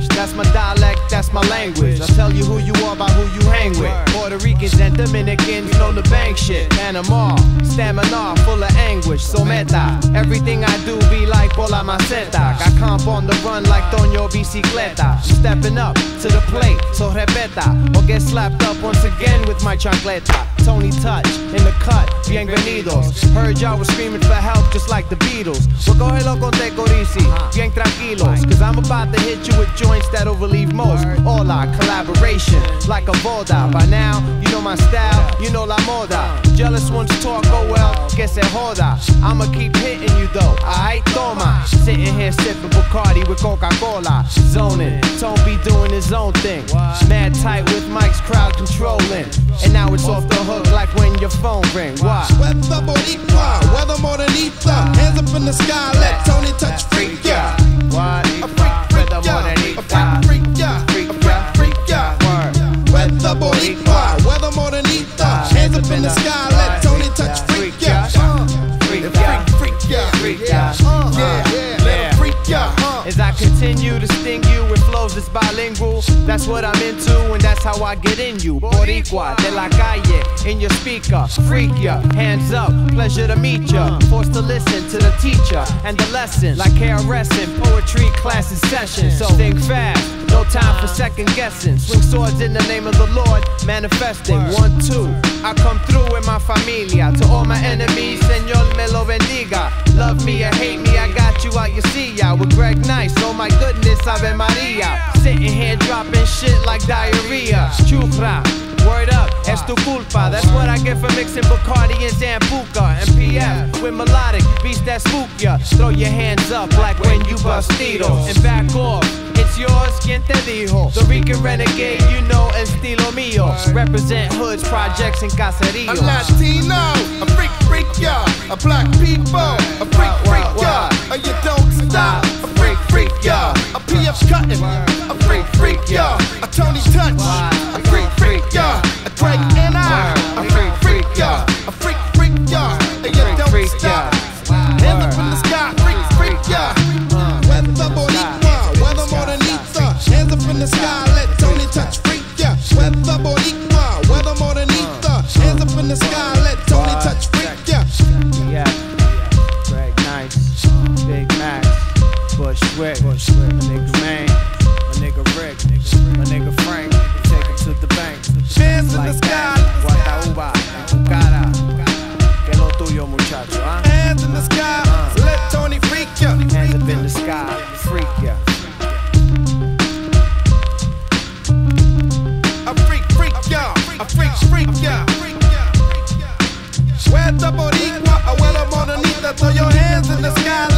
Spanish. That's my dialect, that's my language. I tell you who you are by who you hang with. Puerto Ricans and Dominicans know the bank shit. Panama, stamina, full of anguish. So meta, everything I do be like bola maceta. I comp on the run like Doño Bicicleta. Stepping up to the plate, so repeta. Or get slapped up once again with my chancleta. Tony Touch, in the cut, bienvenidos. Heard y'all was screaming for help just like the Beatles. So go lo con te corisi, bien tranquilos. I'm about to hit you with joints that'll relieve most. our collaboration, like a boda. By now, you know my style, you know la moda. Jealous ones talk, oh well, que se joda. I'ma keep hitting you though, alright, toma. Sitting here sipping Bacardi with Coca Cola. Zoning, Tone be doing his own thing. Mad tight with Mike's crowd controlling. And now it's off the hook like when your phone ring. Why? Whether Boricua, whether morenita. Hands up in the sky, let Tony Touch freak ya. In the sky, let Tony Touch freak ya. Freak ya. freak, freak ya. Freak ya. Uh, Yeah, let him freak ya. Uh. As I continue to sting you with flows that's bilingual, that's what I'm into, and that's how I get in you. Boricua, de la calle, in your speaker, freak ya, hands up, pleasure to meet ya. Forced to listen to the teacher and the lesson, like KRS in poetry class in session. So think fast, no time for second guessing. Swing swords in the name of the Lord, manifesting. One, two, I all my enemies, Señor me lo bendiga. Love me or hate me, I got you out your see ya. With Greg Nice, oh my goodness, Ave Maria. Sitting here dropping shit like diarrhea. Chupra. Word up, es tu culpa. That's what I get for mixing Bacardi and Sambuca and PF with melodic beats that spook ya. Throw your hands up like when you bustitos and back off. It's yours, quien te dijo? The Rican renegade, you know, estilo mío. Represent hoods, projects, and A caseríos. Latino, a freak, freak ya. A black people, a freak, freak ya. A you don't stop, a freak, freak ya. A PF cutting, a freak, freak ya. A Tony Touch, a freak, freak ya. A Drake and I, the sky, let Tony Touch freak ya. Yeah. Greg Nice, Big Mac, Bushwick, my That's a boricua, abuelo I throw your hands in the sky.